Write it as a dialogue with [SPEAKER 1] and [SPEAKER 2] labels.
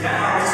[SPEAKER 1] Now